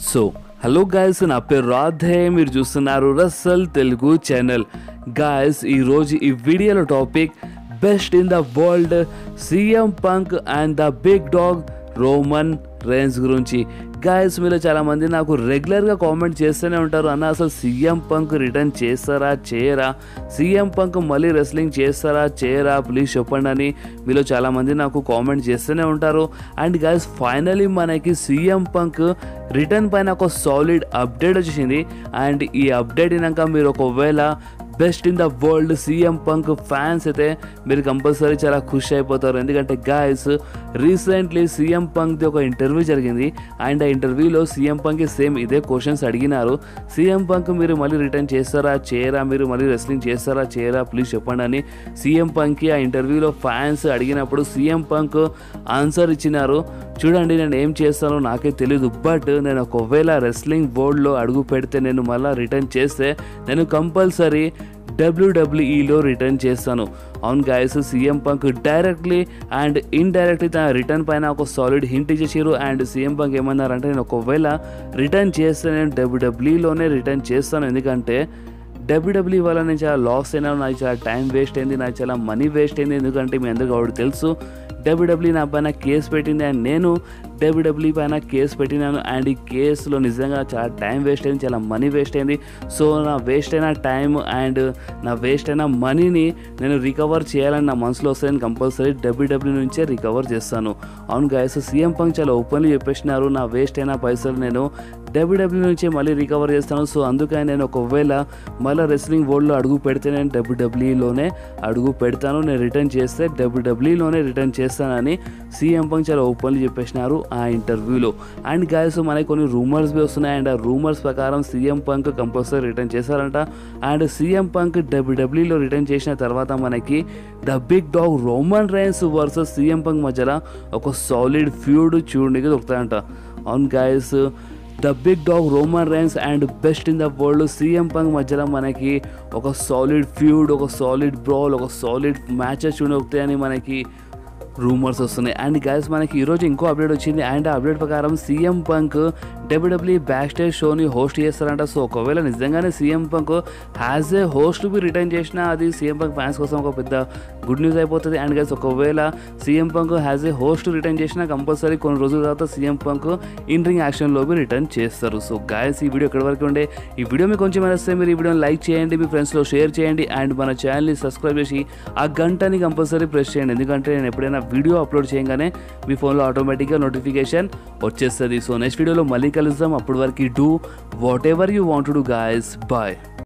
So hello guys నా పేరు రాధే మీరు చూస్తున్నారు రస్సల్ తెలుగు ఛానల్ గాయస్ ఈరోజు ఈ వీడియోలో topic best in the world CM Punk and the big dog Roman Reigns గురించి. గాయస్ మీలో చాలామంది నాకు రెగ్యులర్గా కామెంట్ చేస్తూనే ఉంటారు. అన్న అసలు సీఎం పంక్ రిటర్న్ చేస్తారా? చేయరా? సీఎం పంక్ మళ్ళీ రెస్లింగ్ చేస్తారా? చేయరా? ప్లీజ్ చెప్పండి అని మీలో చాలామంది నాకు కామెంట్ చేస్తూనే ఉంటారు. అండ్ గాయస్ ఫైనలీ మనకి సీఎం పంక్ రిటర్న్ పైన ఒక సాలిడ్ అప్డేట్ వచ్చేసింది. అండ్ ఈ అప్డేట్ అయినాక మీరు ఒకవేళ best in the world CM Punk fans అయితే మీరు కంపల్సరీ చాలా ఖుషి అయిపోతారు. ఎందుకంటే గాయస్ రీసెంట్లీ సీఎం పంక్ది ఒక ఇంటర్వ్యూ జరిగింది. అండ్ ఆ ఇంటర్వ్యూలో సీఎం పంక్కి సేమ్ ఇదే క్వశ్చన్స్ అడిగినారు. సీఎం పంక్ మీరు మళ్ళీ రిటర్న్ చేస్తారా చేయరా? మీరు మళ్ళీ రెస్లింగ్ చేస్తారా చేయరా? ప్లీజ్ చెప్పండి అని సీఎం పంక్కి ఆ ఇంటర్వ్యూలో ఫ్యాన్స్ అడిగినప్పుడు సీఎం పంక్ ఆన్సర్ ఇచ్చినారు. చూడండి నేను ఏం చేస్తానో నాకే తెలియదు బట్ నేను ఒకవేళ రెస్లింగ్ బోర్డ్లో అడుగు పెడితే నేను మళ్ళీ రిటర్న్ చేస్తే నేను కంపల్సరీ డబ్ల్యూడబ్ల్యూఈలో e రిటర్న్ చేస్తాను. అవును guys CM Punk directly and indirectly తన రిటర్న్ పైన ఒక సాలిడ్ హింట్ ఇచ్చేసారు. అండ్ సీఎం పంక్ ఏమన్నారంటే నేను ఒకవేళ రిటర్న్ చేస్తే నేను డబ్ల్యూడబ్ల్యూఈలోనే e రిటర్న్ చేస్తాను. ఎందుకంటే డబ్ల్యూడబ్ల్యూ e వల్ల నేను చాలా లాస్ అయినా నాకు చాలా టైం వేస్ట్ అయింది నాకు చాలా మనీ వేస్ట్ అయింది. ఎందుకంటే మీ అందరికీ ఆవిడ తెలుసు డబ్ల్యూడబ్ల్యూ నా పైన కేసు పెట్టింది. అండ్ నేను డబ్ల్యూడబ్ల్యూ పైన కేసు పెట్టినాను అండ్ ఈ కేసులో నిజంగా చాలా టైం వేస్ట్ అయింది చాలా మనీ వేస్ట్ అయింది. సో నా వేస్ట్ అయిన టైం అండ్ నా వేస్ట్ అయిన మనీని నేను రికవర్ చేయాలని నా మనసులో వస్తే నేను కంపల్సరీ డబ్ల్యూడబ్ల్యూ నుంచే రికవర్ చేస్తాను. అవును గాయస్ సీఎం పంక్ చాలా ఓపెన్లీ చెప్పేసినారు. నా వేస్ట్ అయిన పైసలు నేను డబ్ల్యూడబ్ల్యూ నుంచే మళ్ళీ రికవర్ చేస్తాను. సో అందుకని నేను ఒకవేళ మళ్ళీ రెస్లింగ్ వరల్డ్లో అడుగు పెడితే నేను డబ్ల్యూడబ్ల్యూలోనే అడుగు పెడతాను. నేను రిటర్న్ చేస్తే డబ్ల్యూడబ్ల్యూలోనే రిటర్న్ చేస్తానని సీఎం పంక్ చాలా ఓపెన్లీ చెప్పేసినారు. ఆ ఇంటర్వ్యూలో. అండ్ గాయస్ మనకి కొన్ని రూమర్స్ బి వస్తున్నాయి. అండ్ ఆ రూమర్స్ ప్రకారం సీఎం పంక్ కంపల్సరీ రిటర్న్ చేశారంట. అండ్ సీఎం పంక్ డబ్ల్యూడబ్ల్యూలో రిటర్న్ చేసిన తర్వాత మనకి the big dog Roman Reigns versus CM Punk మధ్యలో ఒక సాలిడ్ ఫ్యూడ్ చూడడానికి దొరుకుతాయంట. అవును guys the big dog Roman Reigns and best in the world CM Punk మధ్యలో మనకి ఒక సాలిడ్ ఫ్యూడ్ ఒక సాలిడ్ బ్రాల్ ఒక సాలిడ్ మ్యాచెస్ చూడొస్తాయని మనకి రూమర్స్ వస్తున్నాయి. అండ్ గాయస్ మనకి ఈరోజు ఇంకో అప్డేట్ వచ్చింది. అండ్ ఆ అప్డేట్ ప్రకారం CM Punk WWE back stage షోని హోస్ట్ చేస్తారంట. సో ఒకవేళ నిజంగానే CM Punk has a host B return చేసినా అది సీఎం పంక్ ఫ్యాన్స్ కోసం ఒక పెద్ద గుడ్ న్యూస్ అయిపోతుంది. అండ్ గైస్ ఒకవేళ CM Punk has a host return చేసినా కంపల్సరీ కొన్ని రోజుల తర్వాత సీఎం పంక్ ఇన్ రింగ్ యాక్షన్లో బి రిటర్న్ చేస్తారు. సో గాయస్ ఈ వీడియో ఇక్కడ వరకు ఉండే? ఈ వీడియో మీకు కొంచెం వస్తే మీరు ఈ వీడియోని లైక్ చేయండి మీ ఫ్రెండ్స్లో షేర్ చేయండి అండ్ మన ఛానల్ని సబ్స్క్రైబ్ చేసి ఆ గంటని కంపల్సరీ ప్రెస్ చేయండి. ఎందుకంటే నేను ఎప్పుడైనా వీడియో అప్లోడ్ చేయగానే మీ ఫోన్లో ఆటోమేటిక్గా నోటిఫికేషన్ వచ్చేస్తుంది. సో నెక్స్ట్ వీడియోలో మళ్ళీ radicalism upward work you do whatever you want to do guys bye